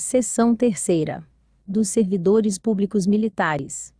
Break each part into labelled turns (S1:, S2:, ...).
S1: Seção Terceira. Dos servidores públicos militares.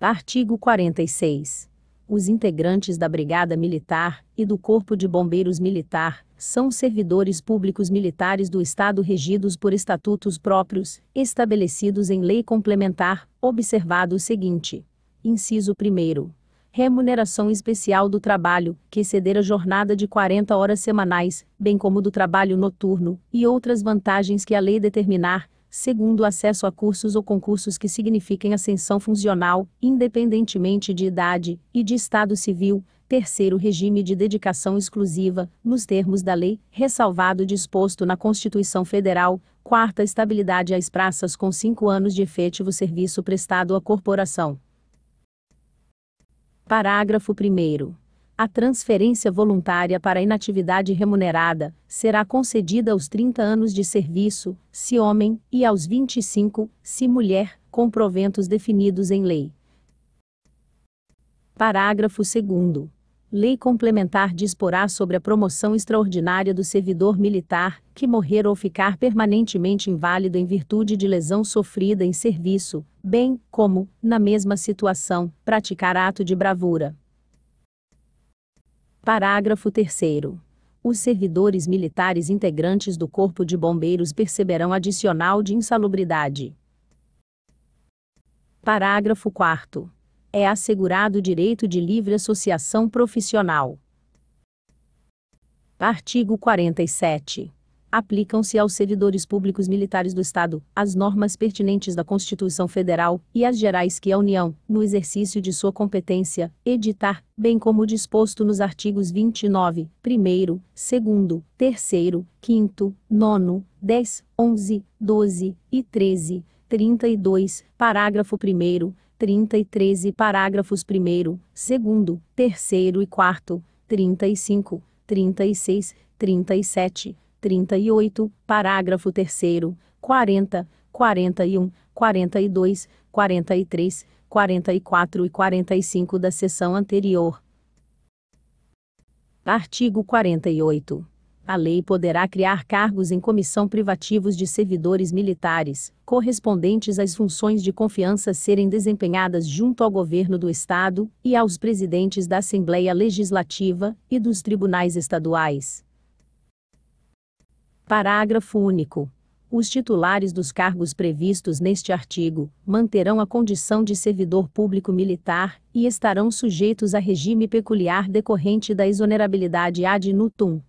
S1: Artigo 46. Os integrantes da Brigada Militar e do Corpo de Bombeiros Militar são servidores públicos militares do Estado regidos por estatutos próprios, estabelecidos em lei complementar, observado o seguinte: inciso 1 remuneração especial do trabalho, que exceder a jornada de 40 horas semanais, bem como do trabalho noturno, e outras vantagens que a lei determinar, segundo acesso a cursos ou concursos que signifiquem ascensão funcional, independentemente de idade e de estado civil. Terceiro regime de dedicação exclusiva, nos termos da lei, ressalvado disposto na Constituição Federal. Quarta estabilidade às praças com cinco anos de efetivo serviço prestado à corporação. Parágrafo 1. A transferência voluntária para inatividade remunerada será concedida aos 30 anos de serviço, se homem, e aos 25, se mulher, com proventos definidos em lei. Parágrafo 2. Lei complementar disporá sobre a promoção extraordinária do servidor militar, que morrer ou ficar permanentemente inválido em virtude de lesão sofrida em serviço, bem como, na mesma situação, praticar ato de bravura. Parágrafo 3. Os servidores militares integrantes do Corpo de Bombeiros perceberão adicional de insalubridade. Parágrafo 4 é assegurado o direito de livre associação profissional. Artigo 47. Aplicam-se aos servidores públicos militares do Estado as normas pertinentes da Constituição Federal e as gerais que a União, no exercício de sua competência, editar, bem como disposto nos artigos 29, 1, 2, 3, 5, 9, 10, 11, 12 e 13, 32, parágrafo 1 33 e parágrafos 1, 2, 3 e 4, 35, 36, 37, 38, parágrafo 3, 40, 41, 42, 43, 44 e 45 da seção anterior. Artigo 48 a lei poderá criar cargos em comissão privativos de servidores militares, correspondentes às funções de confiança serem desempenhadas junto ao governo do Estado e aos presidentes da Assembleia Legislativa e dos tribunais estaduais. Parágrafo único. Os titulares dos cargos previstos neste artigo manterão a condição de servidor público militar e estarão sujeitos a regime peculiar decorrente da exonerabilidade ad nutum